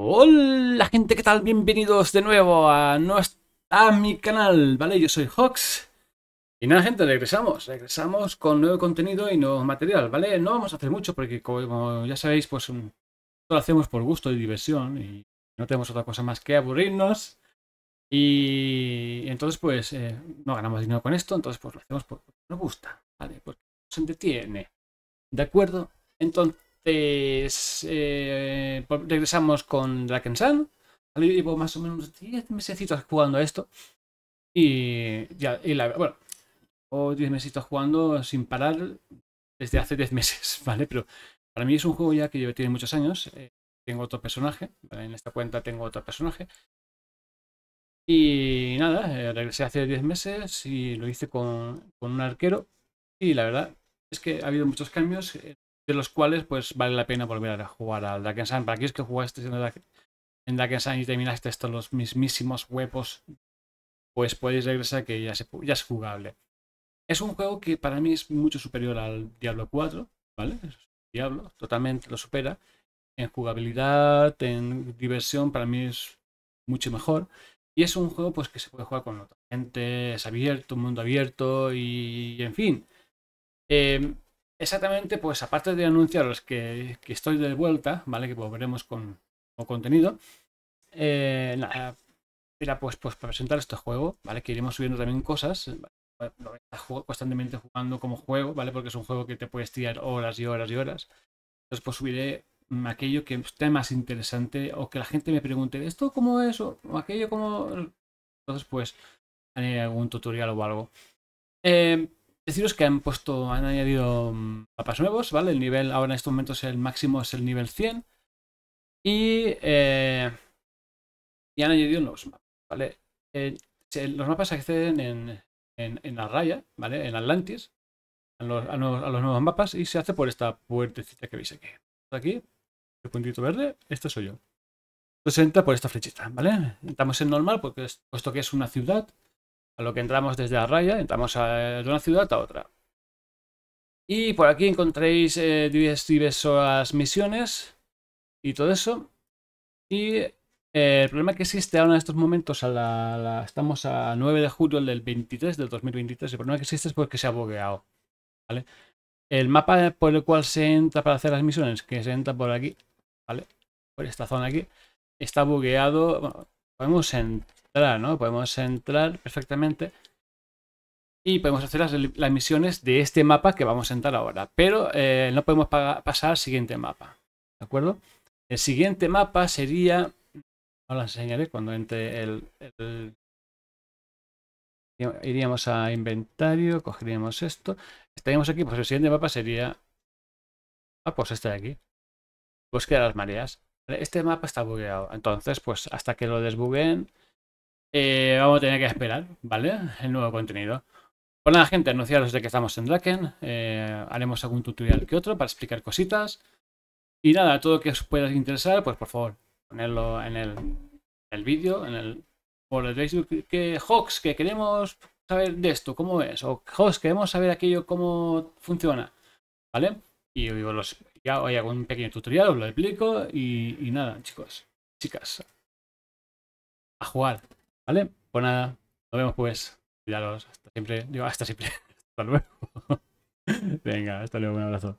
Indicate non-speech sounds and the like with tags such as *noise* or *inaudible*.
Hola gente, ¿qué tal? Bienvenidos de nuevo a, nuestro, a mi canal, ¿vale? Yo soy Hox. Y nada gente, regresamos, regresamos con nuevo contenido y nuevo material, ¿vale? No vamos a hacer mucho porque como ya sabéis, pues mm, lo hacemos por gusto y diversión y no tenemos otra cosa más que aburrirnos. Y entonces pues eh, no ganamos dinero con esto, entonces pues lo hacemos porque nos gusta, ¿vale? Porque nos entretiene. ¿De acuerdo? Entonces eh, pues regresamos con Drakensand. Llevo más o menos 10 meses jugando a esto. Y ya, y la, bueno, o 10 meses jugando sin parar desde hace 10 meses, *laughs* ¿vale? Pero para mí es un juego ya que tiene muchos años. Eh, tengo otro personaje, en esta cuenta tengo otro personaje. Y nada, eh, regresé hace 10 meses y lo hice con, con, un arquero. Y la verdad es que ha habido muchos cambios de los cuales pues vale la pena volver a jugar al Drakensand. Para aquellos que jugaste en Drakensand y terminaste estos los mismísimos huevos, pues podéis regresar que ya, ya es jugable. Es un juego que para mí es mucho superior al Diablo 4, ¿vale? Diablo, totalmente lo supera. En jugabilidad, en diversión, para mí es mucho mejor. Y es un juego pues que se puede jugar con otra gente, es abierto, un mundo abierto y en fin. Eh, exactamente, pues aparte de anunciaros que, que estoy de vuelta, ¿vale? Que volveremos con, contenido. Eh, nada, era pues, pues presentar este juego, ¿vale? Que iremos subiendo también cosas. constantemente jugando como juego, ¿vale? Porque es un juego que te puedes tirar horas y horas y horas. Entonces, pues subiré aquello que esté más interesante o que la gente me pregunte, ¿esto cómo es? O aquello como... Entonces, pues, haré algún tutorial o algo. Eh, Deciros que han puesto, han añadido mm, mapas nuevos, ¿vale? El nivel ahora en estos momentos el máximo es el nivel 100. Y, eh, y han añadido nuevos mapas, ¿vale? Los mapas acceden en, en, la raya, ¿vale? En Atlantis, a los, nuevos mapas y se hace por esta puertecita que veis aquí. Aquí, el puntito verde, este soy yo. Entonces entra por esta flechita, ¿vale? Entramos en normal porque puesto que es una ciudad, a lo que entramos desde la raya, entramos de una ciudad a otra. Y por aquí encontréis eh, diversas misiones y todo eso. Y eh, el problema que existe ahora en estos momentos, a estamos a 9 de julio del 23, del 2023, el problema que existe es porque se ha bugueado. El mapa por el cual se entra para hacer las misiones, que se entra por aquí. Por esta zona aquí, está bugueado. Podemos entrar ¿no? Podemos entrar perfectamente y podemos hacer las, misiones de este mapa que vamos a entrar ahora. Pero eh, no podemos pasar al siguiente mapa. ¿De acuerdo? El siguiente mapa sería... Ahora os enseñaré cuando entre el, Iríamos a inventario, cogeríamos esto. Estaríamos aquí, pues el siguiente mapa sería... Ah, pues este de aquí. Búsqueda de las mareas. Este mapa está bugueado. Entonces, pues hasta que lo desbugueen eh, vamos a tener que esperar, ¿vale? El nuevo contenido. Pues nada, gente, anunciaros de que estamos en Draken. Eh, haremos algún tutorial que otro para explicar cositas. Y nada, todo lo que os pueda interesar, pues por favor, ponerlo en el, el vídeo, en el por el Facebook. Que Hawks, que queremos saber de esto, cómo es. O Hawks, queremos saber aquello, cómo funciona. ¿Vale? Y os ya hoy hago un pequeño tutorial, os lo explico. Y, y nada, chicos, chicas, a jugar. ¿Vale? Pues nada, nos vemos pues. Cuidados, hasta siempre. Digo, hasta siempre. *laughs* hasta luego. *laughs* Venga, hasta luego, un abrazo.